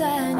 I